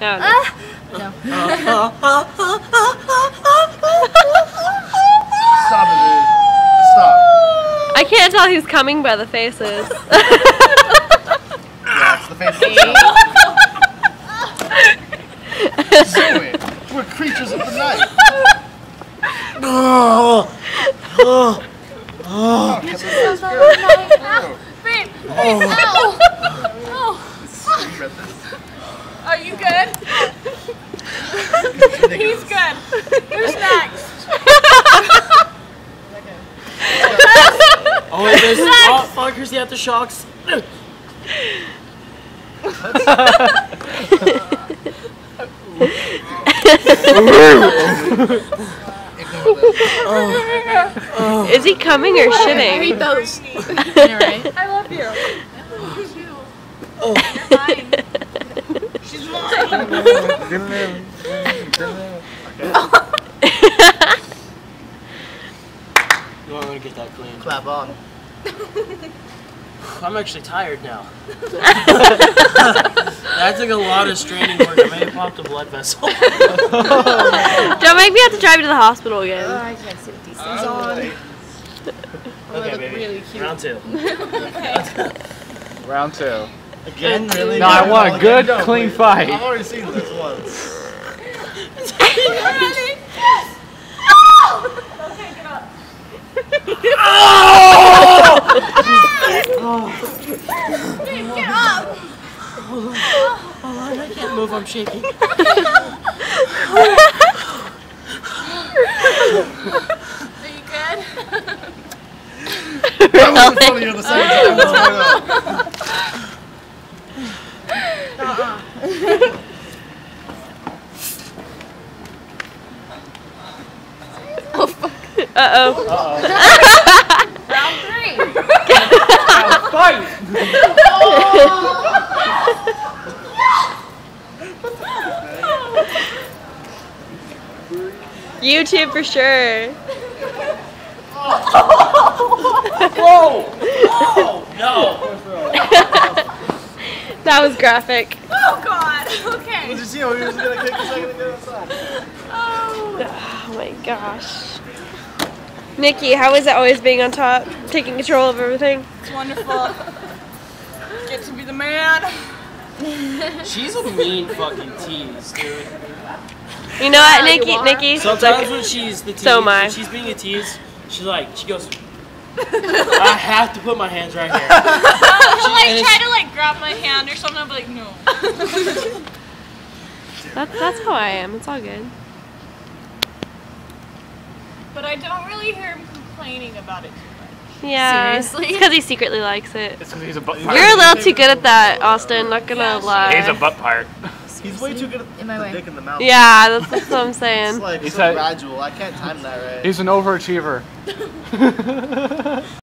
No. no. No. Stop it, dude. Stop. I can't tell who's coming by the faces. Yeah, it's the face itself. Zoe, we're creatures of the night. Oh, oh, oh. This is good. Babe, Oh. ow. You read this? Are you good? He's good. Who's next? Oh, wait, there's. Oh, fuck, here's the aftershocks. Is he coming or shitting? those. Alright. I love you. Oh. You're mine. You want me to get that clean? Clap on. I'm actually tired now. that took a lot of straining work. I may have popped a blood vessel. Don't make me have to drive you to the hospital Oh, again. I can't see what these things on. Oh, okay, they look baby. really cute. Round two. Round two. Again, really? No, I want a good, No, clean wait. fight. I've already seen this once. Ready? Okay, get up. Babe, get up. Oh, I can't move. I'm shaking. Are you good? That was in front of you the second time. What's going on? Uh oh. Round three. Fight! YouTube for sure. Whoa! Whoa! No! That was graphic. Oh God. Okay. Did you see how he was gonna kick a second ago? Oh. Oh my gosh. Nikki, how is it always being on top, taking control of everything? It's wonderful. Get to be the man. She's a mean fucking tease, dude. You know what, Nikki? Nikki. Sometimes when she's the tease, So am I. when she's being a tease, she's like, she goes, I have to put my hands right here. He'll like and try to like grab my hand or something. I'll be like, no. That, that's how I am. It's all good. But I don't really hear him complaining about it. too Much. Yeah. Seriously? It's because he secretly likes it. It's because he's a butt pirate. You're a little too good at that, Austin. Not gonna lie. He's a butt pirate. He's way too good at In my the way. dick in the mouth. Yeah, that's, that's what I'm It's saying. like He so said- gradual. I can't time that right. He's an overachiever.